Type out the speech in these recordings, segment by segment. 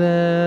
Now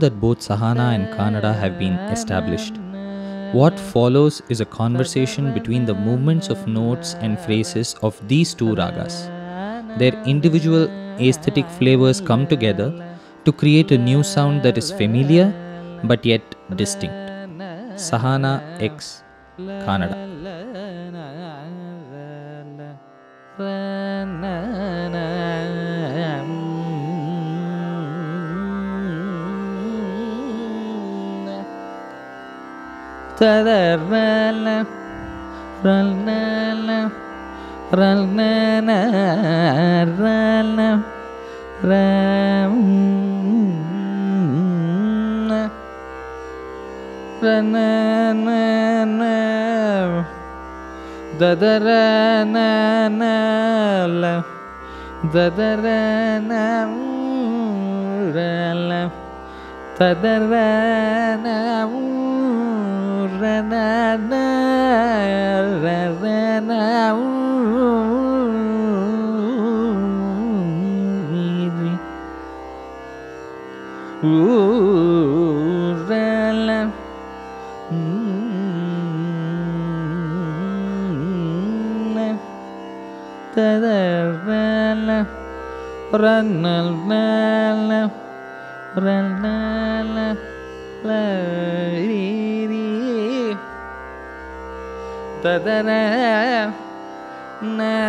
that both Sahana and Kanada have been established, what follows is a conversation between the movements of notes and phrases of these two ragas. Their individual aesthetic flavors come together to create a new sound that is familiar but yet distinct. Sahana X Kanada. Tadarala Ralnala Ralnana Rala Ram Ranana Dadarana Dadarana Rala Tadarana Ranana Ranana la la la la Tadara Nal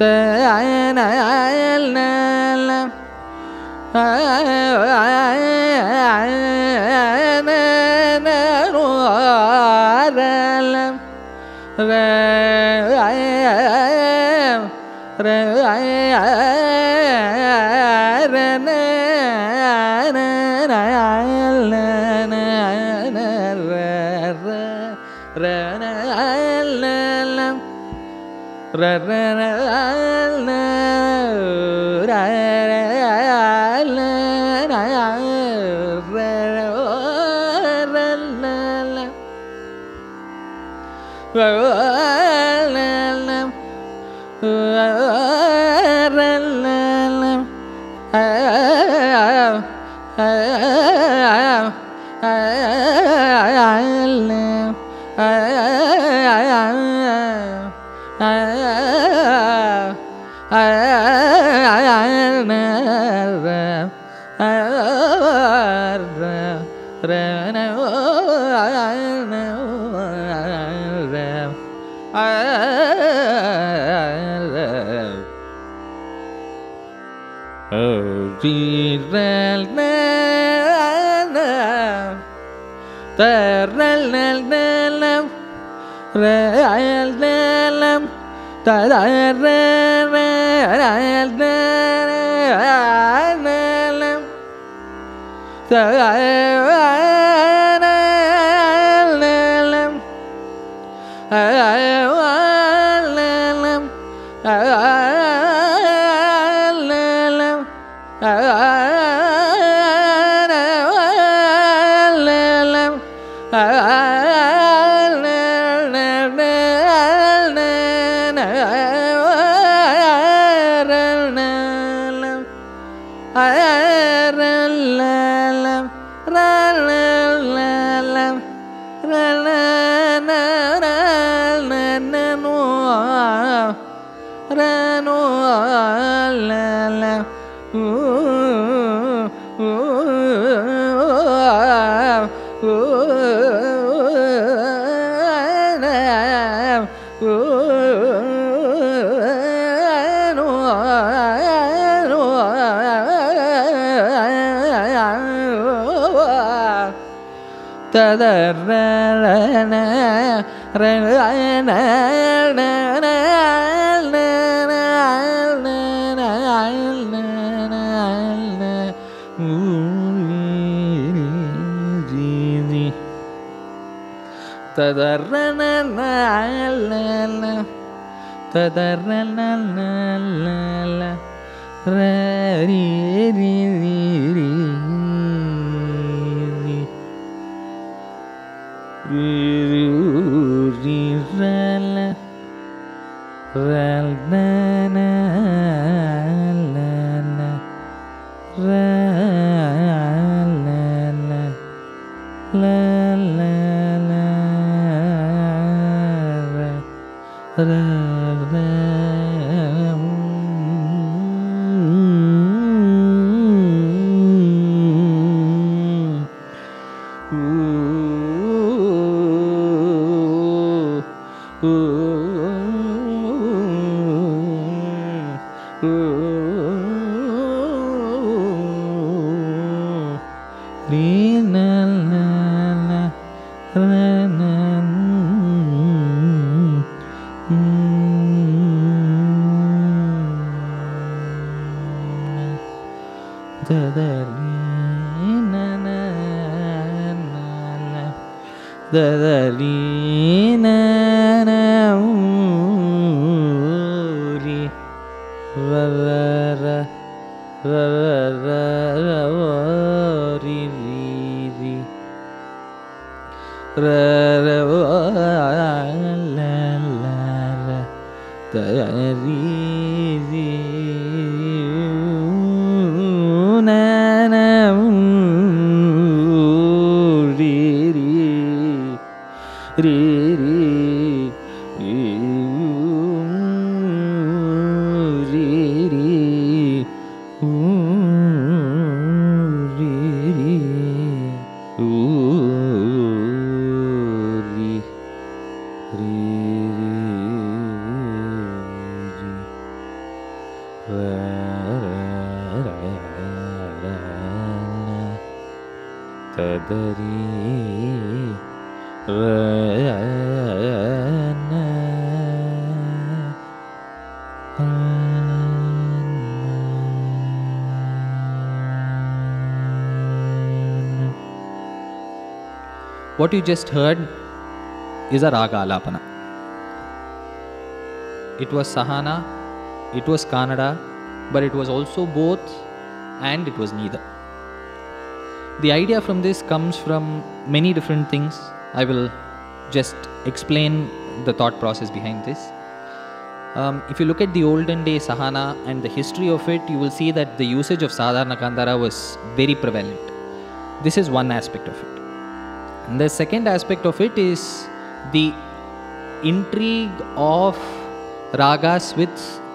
re आन आय नम् अय आन रु आम् रे ra Ternal, nal, Ternal, nal, nal, Real, nal, Ternal, nal, nal, Ternal, nal, തദർണ Rizal Raldana lean Ooh. What you just heard is a raga alapana. It was Sahana, it was Kanada, but it was also both and it was neither. The idea from this comes from many different things. I will just explain the thought process behind this. Um, if you look at the olden day Sahana and the history of it, you will see that the usage of Sadharana Gandhara was very prevalent. This is one aspect of it. The second aspect of it is the intrigue of ragas with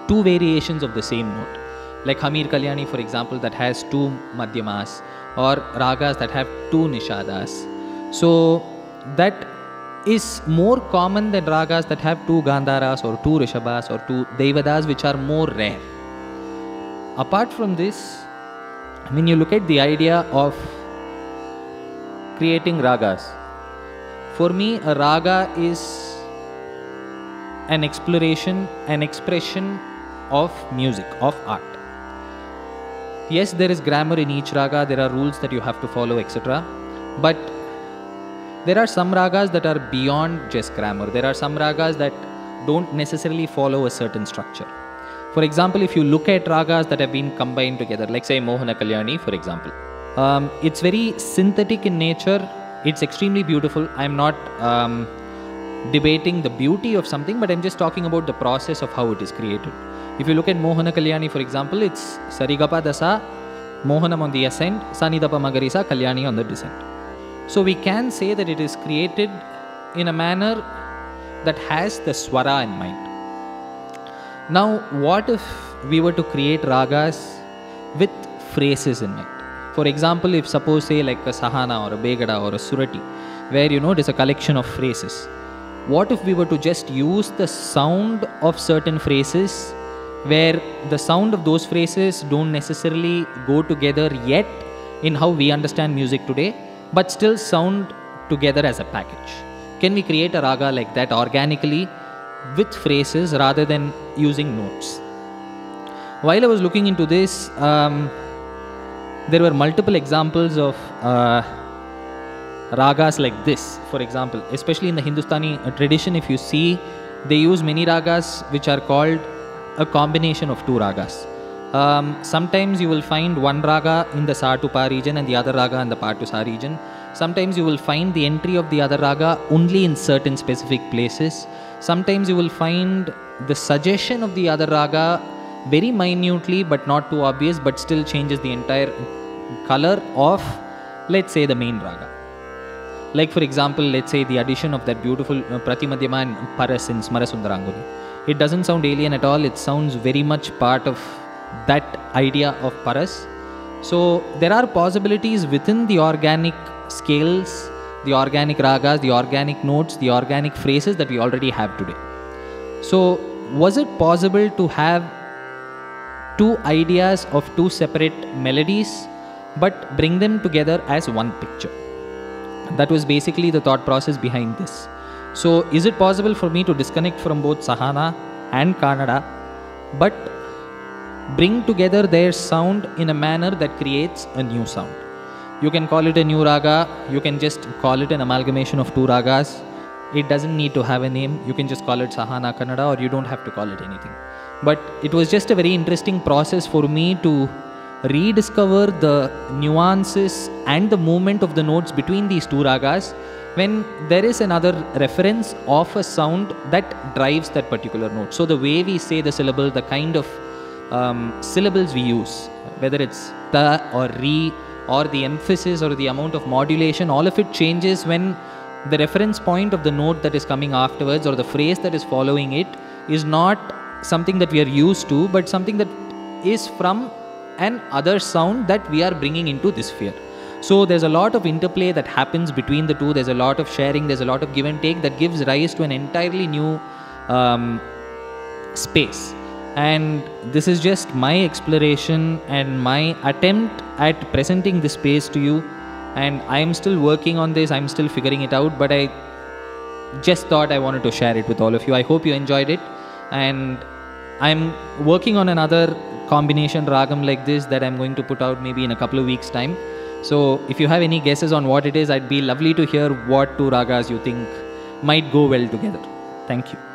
two variations of the same note. Like Hamir Kalyani, for example, that has two madhyamas, or ragas that have two nishadas. So that is more common than ragas that have two gandharas or two rishabhas or two dhaivatas, which are more rare. Apart from this, when you look at the idea of creating ragas, for me, a raga is an exploration, an expression of music, of art. Yes, there is grammar in each raga, there are rules that you have to follow, etc. But there are some ragas that are beyond just grammar. There are some ragas that don't necessarily follow a certain structure. For example, if you look at ragas that have been combined together, like say Mohana Kalyani, for example, um, it's very synthetic in nature. It's extremely beautiful. I'm not um, debating the beauty of something, but I'm just talking about the process of how it is created. If you look at Mohana Kalyani, for example, it's Sarigapa Dasa, Mohanam on the ascent, Sanidapa Magarisa, Kalyani on the descent. So we can say that it is created in a manner that has the swara in mind. Now, what if we were to create ragas with phrases in mind? For example, if suppose say like a sahana or a begada or a surati, where you know it is a collection of phrases. What if we were to just use the sound of certain phrases where the sound of those phrases don't necessarily go together yet in how we understand music today, but still sound together as a package? Can we create a raga like that organically with phrases rather than using notes? While I was looking into this, um, there were multiple examples of uh, ragas like this. For example, especially in the Hindustani tradition, if you see, they use many ragas which are called a combination of two ragas. Um, sometimes you will find one raga in the Sa to Pa region and the other raga in the Pa to Sa region. Sometimes you will find the entry of the other raga only in certain specific places. Sometimes you will find the suggestion of the other raga very minutely but not too obvious but still changes the entire color of let's say the main raga. Like for example let's say the addition of that beautiful uh, pratimadhyama and paras in smarasundaranguni it doesn't sound alien at all. It sounds very much part of that idea of paras. So there are possibilities within the organic scales the organic ragas the organic notes the organic phrases that we already have today. So was it possible to have two ideas of two separate melodies but bring them together as one picture. That was basically the thought process behind this. So is it possible for me to disconnect from both sahana and kanada but bring together their sound in a manner that creates a new sound? You can call it a new raga you can just call it an amalgamation of two ragas. It doesn't need to have a name. You can just call it sahana kannada or you don't have to call it anything but it was just a very interesting process for me to rediscover the nuances and the movement of the notes between these two ragas when there is another reference of a sound that drives that particular note. So the way we say the syllable the kind of um, syllables we use whether it's ta or re or the emphasis or the amount of modulation all of it changes when the reference point of the note that is coming afterwards or the phrase that is following it is not something that we are used to but something that is from an other sound that we are bringing into this sphere. So there's a lot of interplay that happens between the two. There's a lot of sharing. There's a lot of give and take that gives rise to an entirely new um, space. And this is just my exploration and my attempt at presenting this space to you. And i am still working on this. I'm still figuring it out but i just thought i wanted to share it with all of you. I hope you enjoyed it and i'm working on another combination ragam like this that i'm going to put out maybe in a couple of weeks time. So if you have any guesses on what it is i'd be lovely to hear what two ragas you think might go well together. Thank you